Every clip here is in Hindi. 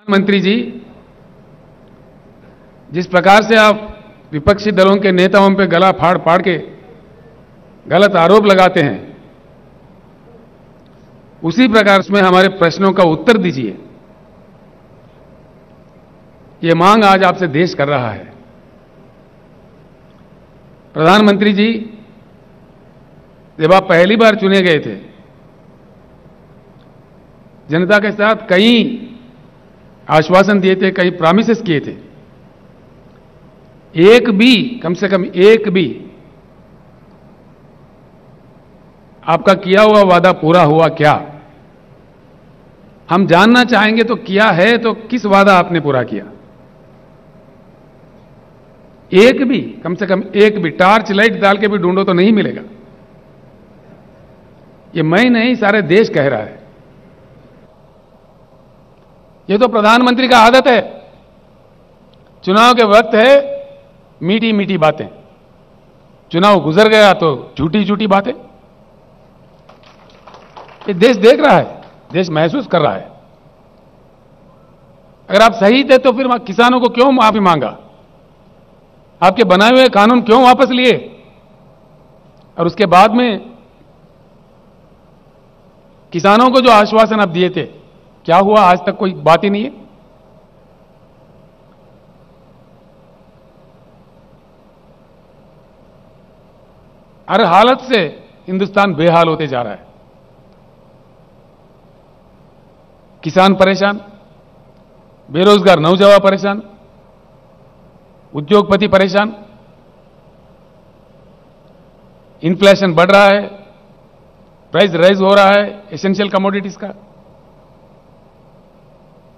प्रधानमंत्री जी, जिस प्रकार से आप विपक्षी दलों के नेताओं पर गला फाड़ फाड़ के गलत आरोप लगाते हैं, उसी प्रकार से हमारे प्रश्नों का उत्तर दीजिए। ये मांग आज आपसे देश कर रहा है। प्रधानमंत्री जी, जब आप पहली बार चुने गए थे, जनता के साथ कई आश्वासन दिए थे, कई प्रॉमिसेस किए थे। एक भी, कम से कम एक भी आपका किया हुआ वादा पूरा हुआ क्या? हम जानना चाहेंगे तो किया है तो किस वादा आपने पूरा किया? एक भी, कम से कम एक भी, टार्च लाइट डाल के भी ढूंढो तो नहीं मिलेगा। ये मैं नहीं, सारे देश कह रहा है। ये तो प्रधानमंत्री का आदत है। चुनाव के वक्त है मीठी मीठी बातें। चुनाव गुजर गया तो झूठी झूठी बातें। ये देश देख रहा है, देश महसूस कर रहा है। अगर आप सही थे तो फिर किसानों को क्यों माफ़ी मांगा? आपके बनाए हुए कानून क्यों वापस लिए? और उसके बाद में किसानों को जो आश्वासन आप दिए थे क्या हुआ? आज तक कोई बात ही नहीं है। हर हालत से हिंदुस्तान बेहाल होते जा रहा है। किसान परेशान, बेरोजगार नौजवान परेशान, उद्योगपति परेशान इन्फ्लेशन बढ़ रहा है प्राइस राइज हो रहा है एसेंशियल कमोडिटीज का।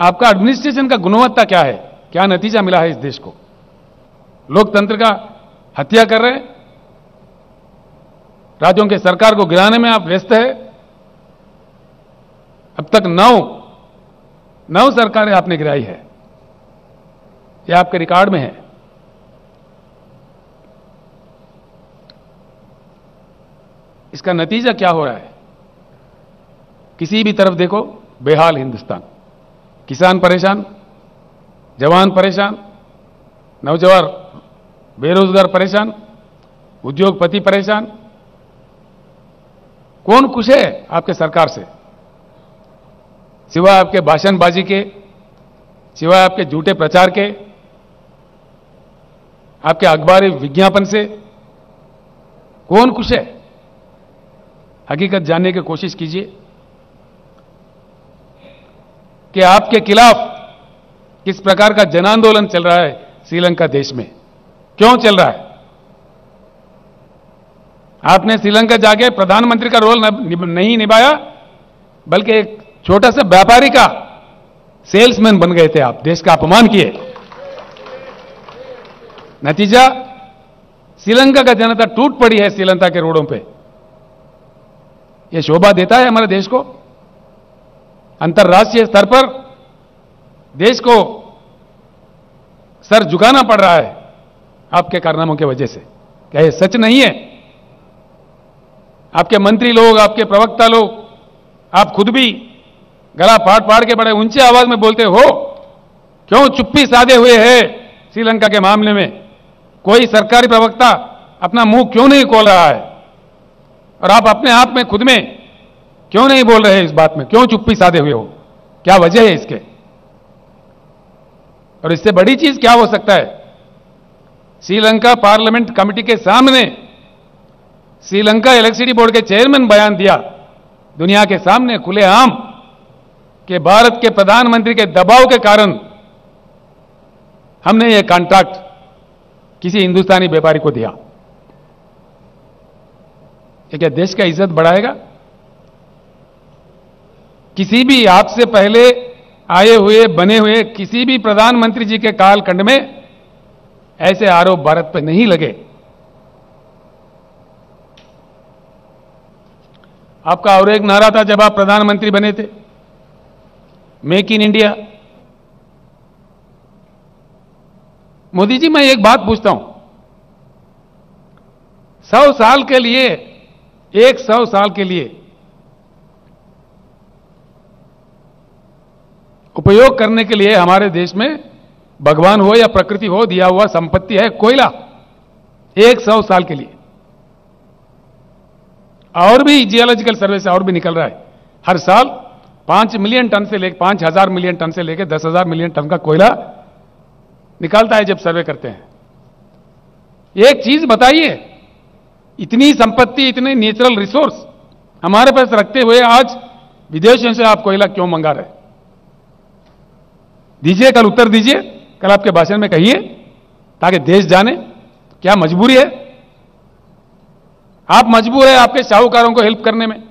आपका एडमिनिस्ट्रेशन का गुणवत्ता क्या है? क्या नतीजा मिला है इस देश को? लोकतंत्र का हत्या कर रहे हैं? राज्यों के सरकार को गिराने में आप व्यस्त है? अब तक नौ नौ सरकारें आपने गिराई है। यह आपके रिकॉर्ड में है। इसका नतीजा क्या हो रहा है? किसी भी तरफ़ देखो, बेहाल हिंदुस्तान। किसान परेशान, जवान परेशान, नौजवान बेरोजगार परेशान, उद्योगपति परेशान। कौन खुश है आपके सरकार से? सिवाय आपके भाषणबाजी के सिवाय आपके झूठे प्रचार के, आपके अखबारी विज्ञापन से। कौन खुश है? हकीकत जानने की कोशिश कीजिए। कि आपके खिलाफ किस प्रकार का जन आंदोलन चल रहा है श्रीलंका देश में? क्यों चल रहा है? आपने श्रीलंका जाके प्रधानमंत्री का रोल नहीं निभाया, बल्कि एक छोटा सा व्यापारी का सेल्समैन बन गए थे आप। देश का अपमान किए। नतीजा, श्रीलंका का जनता टूट पड़ी है श्रीलंका के रोडों पे। यह शोभा देता है हमारे देश को। अंतर्राष्ट्रीय स्तर पर देश को सर झुकाना पड़ रहा है आपके कारनामों की वजह से। क्या यह सच नहीं है? आपके मंत्री लोग, आपके प्रवक्ता लोग, आप खुद भी गला फाड़ फाड़ के बड़े ऊँचे आवाज़ में बोलते हो, क्यों चुप्पी साधे हुए हैं श्रीलंका के मामले में? कोई सरकारी प्रवक्ता अपना मुँह क्यों नहीं खोल रहा है? और आप अपने आप में खुद में क्यों नहीं बोल रहे इस बात में? क्यों चुप्पी साधे हुए हो? क्या वजह है इसके? और इससे बड़ी चीज़ क्या हो सकता है? श्रीलंका पार्लियामेंट कमेटी के सामने श्रीलंका इलेक्ट्रिसिटी बोर्ड के चेयरमैन बयान दिया। दुनिया के सामने खुलेआम कि भारत के प्रधानमंत्री के दबाव के कारण हमने यह कॉन्ट्रैक्ट किसी हिंदुस्तानी व्यापारी को दिया। क्या देश का इज़्ज़त बढ़ाएगा? किसी भी आपसे पहले आए हुए, बने हुए किसी भी प्रधानमंत्री जी के कालखंड में ऐसे आरोप भारत पर नहीं लगे। आपका और एक नारा था जब आप प्रधानमंत्री बने थे। Make in India. Modi ji, मैं एक बात पूछता हूँ। सौ साल के लिए, एक सौ साल के लिए उपयोग करने के लिए हमारे देश में भगवान हो या प्रकृति हो, दिया हुआ संपत्ति है कोयला, एक सौ साल के लिए। और भी जियोलॉजिकल सर्वे से और भी निकल रहा है। हर साल पाँच मिलियन टन से लेकर पाँच हज़ार मिलियन टन से लेकर दस हज़ार मिलियन टन का कोयला निकालता है जब सर्वे करते हैं। एक चीज़ बताइए, इतनी संपत्ति, इतने नेचुरल रिसोर्स हमारे पास रखते हुए आज विदेशों से आप कोयला क्यों मंगा रहे दीजिए, कल उत्तर दीजिए, कल आपके भाषण में कहिए, ताकि देश जाने क्या मजबूरी है। आप मजबूर है आपके साहूकारों को हेल्प करने में।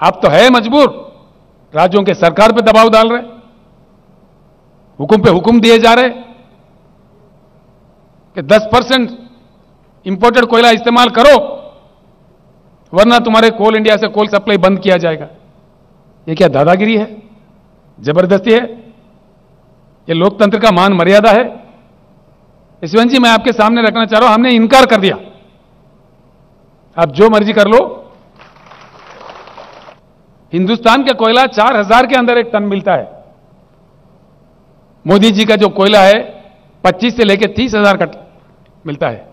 आप तो है मजबूर, राज्यों के सरकार पे दबाव डाल रहे, हुकुम पे हुकुम दिए जा रहे, कि 10 परसेंट इंपोर्टेड कोयला इस्तेमाल करो वरना तुम्हारे कोल इंडिया से कोल सप्लाई बंद किया जाएगा। ये क्या दादागिरी है? ज़बरदस्ती है? ये लोकतंत्र का मान मर्यादा है? यशवंत जी, मैं आपके सामने रखना चाह रहा हूँ, हमने इनकार कर दिया। आप जो मर्ज़ी कर लो। हिंदुस्तान का कोयला चार हज़ार के अंदर एक टन मिलता है। मोदी जी का जो कोयला है, पच्चीस से लेकर तीस हज़ार का मिलता है।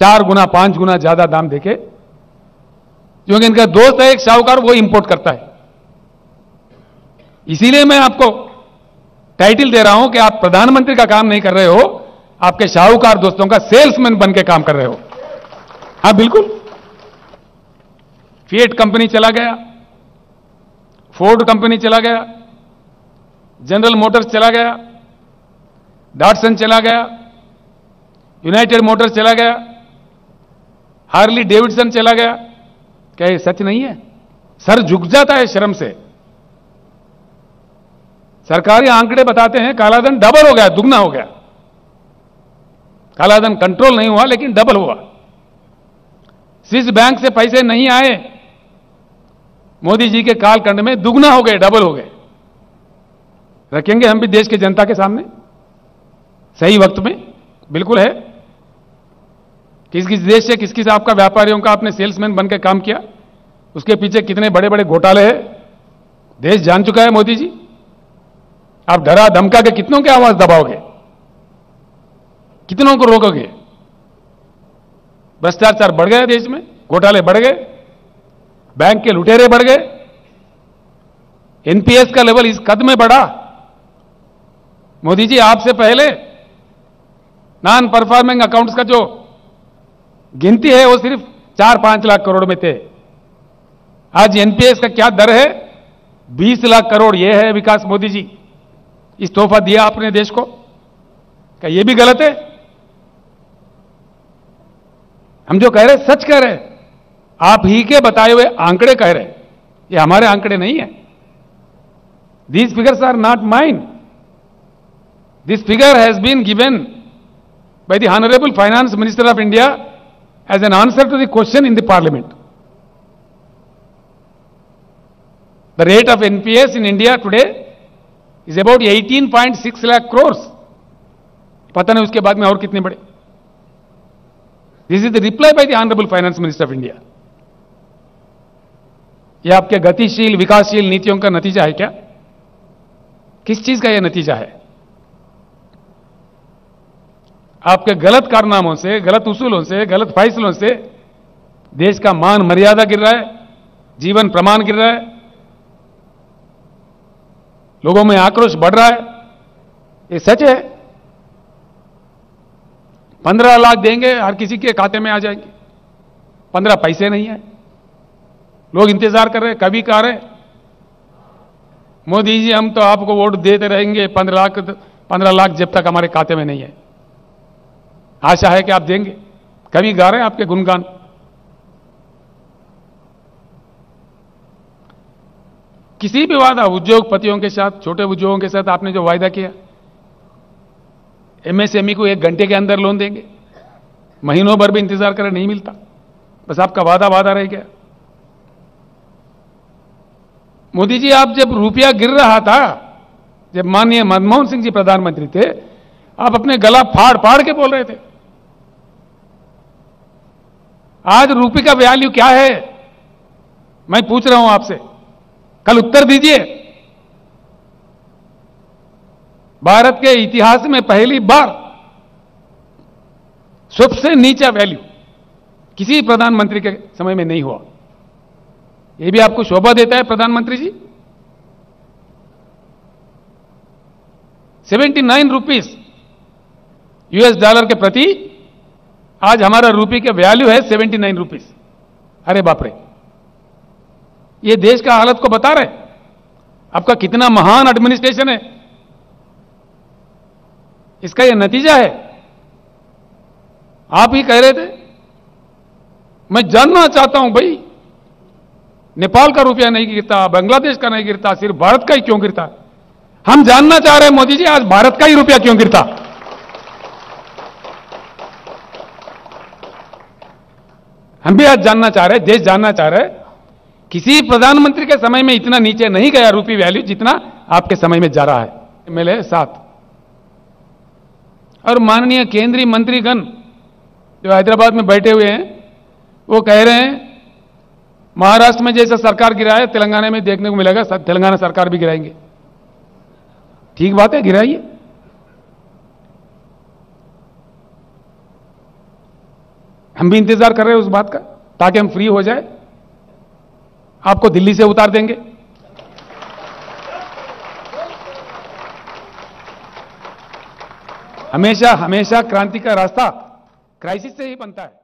चार गुना, पाँच गुना ज़्यादा दाम देके क्योंकि इनका दोस्त है, एक साहूकार, वो इंपोर्ट करता है। इसीलिए मैं आपको टाइटल दे रहा हूँ कि आप प्रधानमंत्री का काम नहीं कर रहे हो, आपके शाहूकार दोस्तों का सेल्समैन बन के काम कर रहे हो। हाँ, बिल्कुल। फिएट कंपनी चला गया फोर्ड कंपनी चला गया जनरल मोटर्स चला गया डाटसन चला गया यूनाइटेड मोटर्स चला गया हार्ली डेविडसन चला गया क्या ये सच नहीं है? सर झुक जाता है शर्म से। सरकारी आंकड़े बताते हैं कालाधन डबल हो गया, दुगना हो गया। कालाधन कंट्रोल नहीं हुआ, लेकिन डबल हुआ। स्विस बैंक से पैसे नहीं आए। मोदी जी के कालखंड में दुगना हो गए डबल हो गए। रखेंगे हम भी देश के जनता के सामने? सही वक्त में? बिल्कुल है। किस किस देश से किस किस आपका व्यापारियों का आपने सेल्समैन बनकर काम किया? उसके पीछे कितने बड़े बड़े घोटाले हैं? देश जान चुका है मोदी जी। आप डरा धमका के कितनों की आवाज़ दबाओगे? कितनों को रोकोगे? भ्रष्टाचार बढ़ गया देश में, घोटाले बढ़ गए, बैंक के लुटेरे बढ़ गए एनपीएस का लेवल इस कद में बढ़ा। मोदी जी, आपसे पहले नॉन परफॉर्मिंग अकाउंट्स का जो गिनती है, वो सिर्फ़ चार पाँच लाख करोड़ में थे। आज एनपीएस का क्या दर है? बीस लाख करोड़ यह है विकास मोदी जी। इस तोहफा दिया आपने देश को? क्या यह भी गलत है? हम जो कह रहे सच कह रहे आप ही के बताए हुए आंकड़े कह रहे ये हमारे आंकड़े नहीं है। These figures are not mind this figure has been given by the Honorable Finance Minister of India as an answer to the question in the Parliament. The rate of NPS in India today is about 18.6 lakh crores. पता नहीं उसके बाद में और कितने बड़े this is the reply by the honourable finance minister of India यह आपके गतिशील, विकासशील नीतियों का नतीजा है क्या? किस चीज़ का यह नतीजा है? आपके गलत कारनामों से, गलत उसूलों से, गलत फैसलों से देश का मान मर्यादा गिर रहा है, जीवन प्रमाण गिर रहा है लोगों में आक्रोश बढ़ रहा है। ये सच है। पंद्रह लाख देंगे, हर किसी के खाते में आ जाएँगे। पंद्रह पैसे नहीं है। लोग इंतज़ार कर रहे हैं, कभी कह रहे मोदी जी, हम तो आपको वोट देते रहेंगे, पंद्रह लाख पंद्रह लाख जब तक हमारे खाते में नहीं है। आशा है कि आप देंगे। कभी गा रहे हैं आपके गुणगान। किसी भी वादा उद्योगपतियों के साथ, छोटे उद्योगों के साथ आपने जो वायदा किया, एमएसएमई को एक घंटे के अंदर लोन देंगे। महीनों भर भी इंतज़ार करें, नहीं मिलता। बस आपका वादा वादा रह गया। मोदी जी, आप जब रुपया गिर रहा था, जब माननीय मनमोहन सिंह जी प्रधानमंत्री थे, आप अपने गला फाड़ फाड़ के बोल रहे थे। आज रुपये का वैल्यू क्या है? मैं पूछ रहा हूँ आपसे। कल उत्तर दीजिए। भारत के इतिहास में पहली बार सबसे नीचा वैल्यू किसी प्रधानमंत्री के समय में नहीं हुआ। यह भी आपको शोभा देता है प्रधानमंत्री ji. 79 nine rupees US dollar के प्रति आज हमारा रूपी का वैल्यू है 79 नाइन रुपीज़ अरे बाप रे। ये देश का हालत को बता रहे आपका कितना महान एडमिनिस्ट्रेशन है। इसका यह नतीजा है। आप ही कह रहे थे। मैं जानना चाहता हूँ भाई, नेपाल का रुपया नहीं गिरता, बांग्लादेश का नहीं गिरता, सिर्फ़ भारत का ही क्यों गिरता? हम जानना चाह रहे हैं मोदी जी, आज भारत का ही रुपया क्यों गिरता? हम भी आज जानना चाह रहे हैं, देश जानना चाह रहे हैं किसी प्रधानमंत्री के समय में इतना नीचे नहीं गया रूपी वैल्यू जितना आपके समय में जा रहा है। मेरे साथ। और माननीय केंद्रीय मंत्रीगण जो हैदराबाद में बैठे हुए हैं, वो कह रहे हैं, महाराष्ट्र में जैसा सरकार गिरा है, तेलंगाना में देखने को मिलेगा तेलंगाना सरकार भी गिराएँगे। ठीक बात है, गिराइए। हम भी इंतज़ार कर रहे हैं उस बात का, ताकि हम फ्री हो जाए। आपको दिल्ली से उतार देंगे। हमेशा हमेशा क्रांति का रास्ता क्राइसिस से ही बनता है।